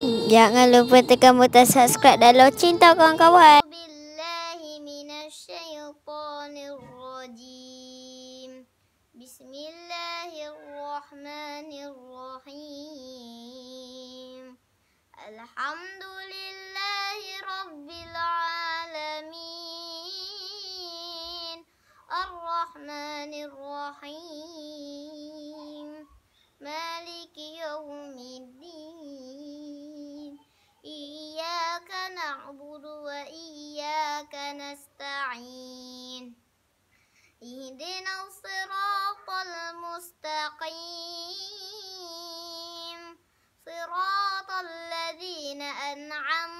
Jangan lupa tekan butang subscribe dan loceng tau kawan-kawan. Bismillahirrahmanirrahim. Alhamdulillahi rabbil alamin. Ar-Rahmanirrahim. نعبد وإياك نستعين. اهدنا الصراط المستقيم. صراط الذين أنعمت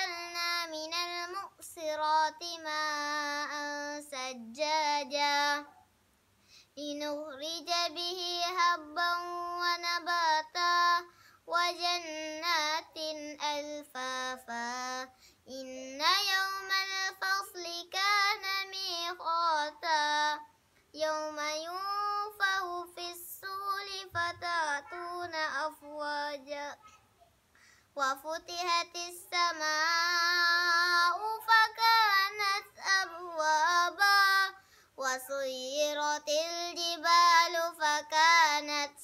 المؤسرات ماء سجاجا لنخرج به هبا ونباتا وجنات ألفافا إن يوم الفصل كان ميقاتا يوم ينفه في السور فتأتون أفواجا وفتحت السماء وسيرت الجبال فكانت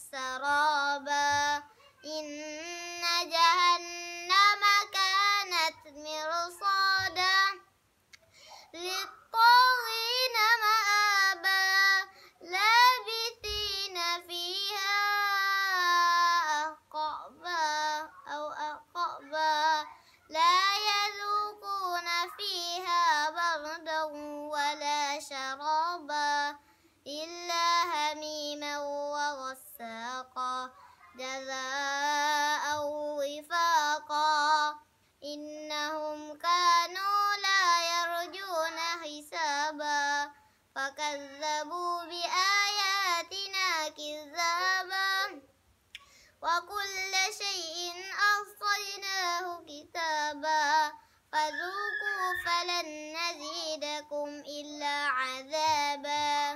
جزاء وفاقا إنهم كانوا لا يرجون حسابا فكذبوا بآياتنا كذابا وكل شيء أحصيناه كتابا فذوقوا فلن نزيدكم إلا عذابا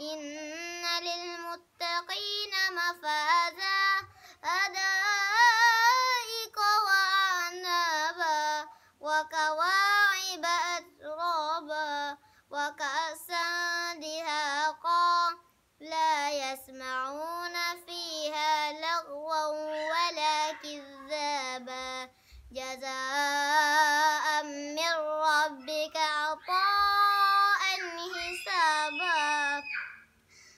إن للمتقين مفازا أدائك وأعنابا وكواعب أترابا وكأسا دهاقا لا يسمعون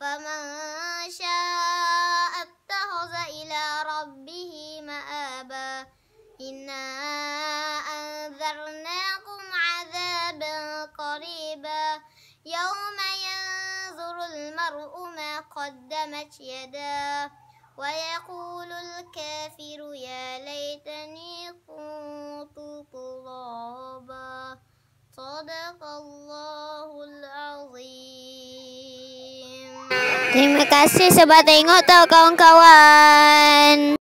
فمن شاء اتخذ إلى ربه مآبا. إنا أنذرناكم عذابا قريبا. يوم ينظر المرء ما قدمت يداه. ويقول الكافر يا ليتني كنت ترابا. صدق الله العظيم. Terima kasih sebab tengok tau kawan-kawan.